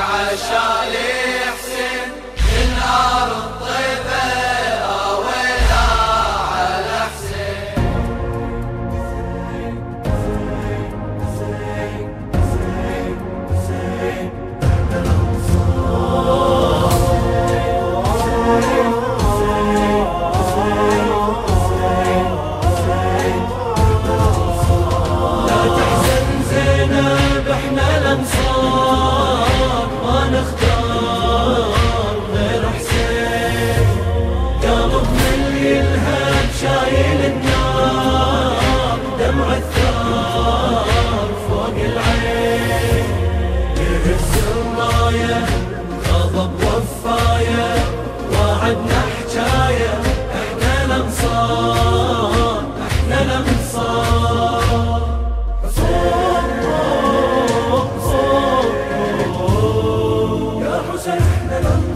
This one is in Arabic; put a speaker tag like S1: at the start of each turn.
S1: عشالي دمع الثار فوق العين يهز الراية غضب وفاية وعدنا حجاية إحنا الانصار إحنا الانصار صوت صوت صوت يا حسين إحنا الانصار